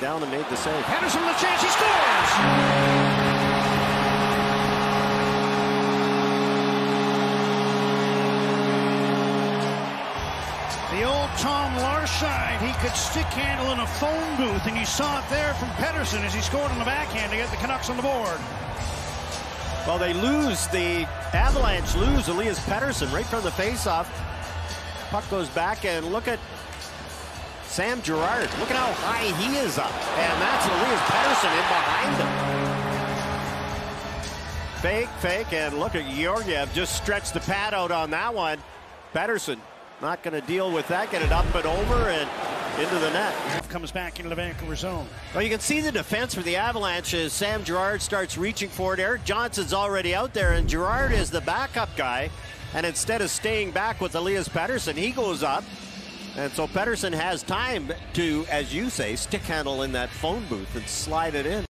down and made the save. Henderson with a chance, he scores! The old Tom Larside, he could stick handle in a phone booth, and you saw it there from Pettersson as he scored on the backhand to get the Canucks on the board. Well, they lose. The Avalanche lose Elias Pettersson right from the faceoff. Puck goes back, and look at Sam Girard. Look at how high he is up. And that's Elias Pettersson in behind him. Fake, fake, and look at Georgiev just stretched the pad out on that one. Pettersson not going to deal with that. Get it up and over and into the net. Comes back into the Vancouver zone. Well, you can see the defense for the Avalanche as Sam Girard starts reaching for it. Erik Johnson's already out there, and Girard is the backup guy. And instead of staying back with Elias Pettersson, he goes up. And so Pettersson has time to, as you say, stick handle in that phone booth and slide it in.